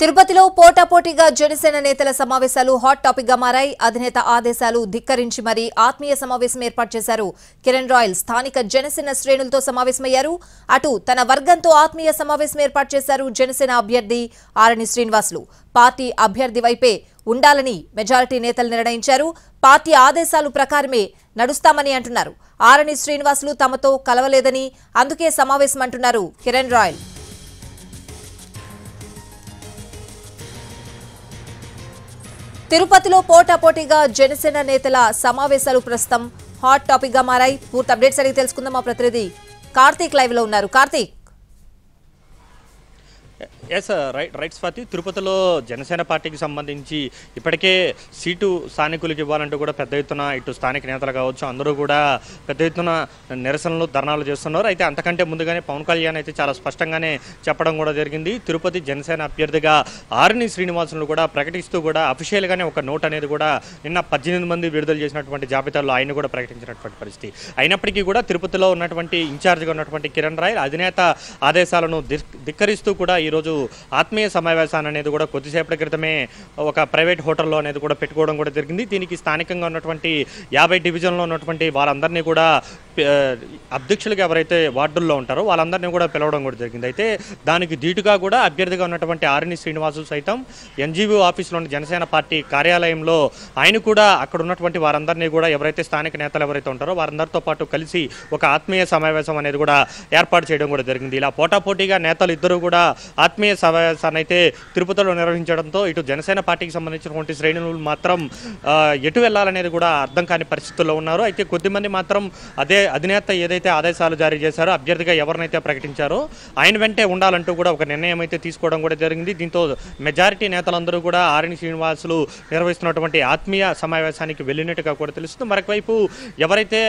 తిరుపతిలో పోటాపోటీగా జనసేన నేతల సమావేశాలు హాట్ టాపిక్గా మారాయి. అధినేత ఆదేశాలు ధిక్కరించి మరీ ఆత్మీయ సమావేశం ఏర్పాటు చేశారు. కిరణ్ రాయల్ స్థానిక జనసేన శ్రేణులతో సమావేశమయ్యారు. అటు తన వర్గంతో ఆత్మీయ సమావేశం ఏర్పాటు చేశారు జనసేన అభ్యర్థి ఆరణి శ్రీనివాసులు. పార్టీ అభ్యర్థి వైపే ఉండాలని మెజారిటీ నేతలు నిర్ణయించారు. పార్టీ ఆదేశాలు ప్రకారమే నడుస్తామని అంటున్నారు. ఆరణి శ్రీనివాసులు తమతో కలవలేదని అందుకే సమావేశం అంటున్నారు కిరణ్ రాయల్. తిరుపతిలో పోటాపోటీగా జనసేన నేతల సమావేశాలు ప్రస్తుతం హాట్ టాపిక్గా మారాయి. పూర్తి అప్డేట్స్ అడిగి తెలుసుకుందాం మా ప్రతినిధి కార్తీక్ లైవ్లో ఉన్నారు. Karthik. Yes right right Swathi తిరుపతిలో జనసేన పార్టీకి సంబంధించి ఇప్పటికే సీటు స్థానికులకు ఇవ్వాలంటూ కూడా పెద్ద ఎత్తున ఇటు స్థానిక నేతలు కావచ్చు అందరూ కూడా పెద్ద ఎత్తున నిరసనలు ధర్నాలు చేస్తున్నారు. అయితే అంతకంటే ముందుగానే పవన్ కళ్యాణ్ అయితే చాలా స్పష్టంగానే చెప్పడం కూడా జరిగింది. తిరుపతి జనసేన అభ్యర్థిగా ఆర్ని శ్రీనివాసులు కూడా ప్రకటిస్తూ కూడా అఫీషియల్గానే ఒక నోట్ అనేది కూడా నిన్న పద్దెనిమిది మంది విడుదల చేసినటువంటి జాబితాలో ఆయన కూడా ప్రకటించినటువంటి పరిస్థితి. అయినప్పటికీ కూడా తిరుపతిలో ఉన్నటువంటి ఇన్ఛార్జ్గా ఉన్నటువంటి కిరణ్ రాయ్ అధినేత ఆదేశాలను ధిక్కరిస్తూ కూడా ఈరోజు ఆత్మీయ సమావేశాన్ని అనేది కూడా కొద్దిసేపటి క్రితమే ఒక ప్రైవేట్ హోటల్లో అనేది కూడా పెట్టుకోవడం కూడా జరిగింది. దీనికి స్థానికంగా ఉన్నటువంటి యాభై డివిజన్లో ఉన్నటువంటి వారందరినీ కూడా అధ్యక్షులుగా ఎవరైతే వార్డుల్లో ఉంటారో వాళ్ళందరినీ కూడా పిలవడం కూడా జరిగింది. అయితే దానికి ధీటుగా కూడా అభ్యర్థిగా ఉన్నటువంటి ఆర్ని శ్రీనివాసులు సైతం ఎన్జీవీ ఆఫీస్లోని జనసేన పార్టీ కార్యాలయంలో ఆయన కూడా అక్కడ ఉన్నటువంటి వారందరినీ కూడా ఎవరైతే స్థానిక నేతలు ఎవరైతే ఉంటారో వారందరితో పాటు కలిసి ఒక ఆత్మీయ సమావేశం అనేది కూడా ఏర్పాటు చేయడం కూడా జరిగింది. ఇలా పోటాపోటీగా నేతలు ఇద్దరు కూడా ఆత్మీయ సమావేశాన్ని అయితే తిరుపతిలో నిర్వహించడంతో ఇటు జనసేన పార్టీకి సంబంధించినటువంటి శ్రేణులు మాత్రం ఎటు వెళ్ళాలనేది కూడా అర్థం కాని పరిస్థితుల్లో ఉన్నారు. అయితే కొద్దిమంది మాత్రం అదే అధినేత ఏదైతే ఆదేశాలు జారీ చేశారో అభ్యర్థిగా ఎవరినైతే ప్రకటించారో ఆయన వెంటే ఉండాలంటూ కూడా ఒక నిర్ణయం అయితే తీసుకోవడం కూడా జరిగింది. దీంతో మెజారిటీ నేతలందరూ కూడా ఆరణి శ్రీనివాసులు నిర్వహిస్తున్నటువంటి ఆత్మీయ సమావేశానికి వెళ్ళినట్టుగా కూడా తెలుస్తుంది. మరొకవైపు ఎవరైతే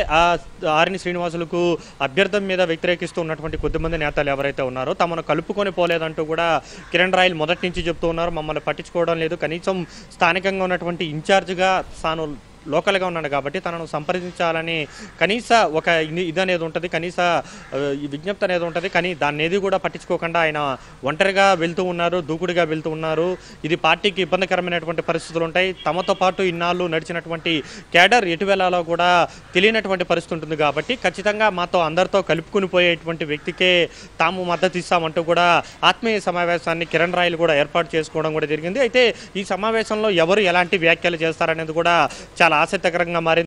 ఆరణి శ్రీనివాసులకు అభ్యర్థం మీద వ్యతిరేకిస్తూ ఉన్నటువంటి కొద్దిమంది నేతలు ఎవరైతే ఉన్నారో తమను కలుపుకొని పోలేదంటూ కూడా కిరణ్ రాయల్ మొదటి నుంచి చెప్తూ ఉన్నారు. మమ్మల్ని పట్టించుకోవడం లేదు. కనీసం స్థానికంగా ఉన్నటువంటి ఇన్ఛార్జ్గా తాను లోకల్గా ఉన్నాడు కాబట్టి తనను సంప్రదించాలని కనీస ఒక ఇది అనేది ఉంటుంది కనీస విజ్ఞప్తి అనేది ఉంటుంది. కానీ దాన్ని ఏది కూడా పట్టించుకోకుండా ఆయన ఒంటరిగా వెళ్తూ ఉన్నారు దూకుడుగా వెళ్తూ ఉన్నారు. ఇది పార్టీకి ఇబ్బందికరమైనటువంటి పరిస్థితులు ఉంటాయి. తమతో పాటు ఇన్నాళ్ళు నడిచినటువంటి కేడర్ ఎటువేళలో కూడా తెలియనటువంటి పరిస్థితి ఉంటుంది కాబట్టి ఖచ్చితంగా మాతో అందరితో కలుపుకుని పోయేటువంటి వ్యక్తికే తాము మద్దతు ఇస్తామంటూ కూడా ఆత్మీయ సమావేశాన్ని కిరణ్ రాయలు కూడా ఏర్పాటు చేసుకోవడం కూడా జరిగింది. అయితే ఈ సమావేశంలో ఎవరు ఎలాంటి వ్యాఖ్యలు చేస్తారనేది కూడా చాలా ఆసక్తికరంగా మారింది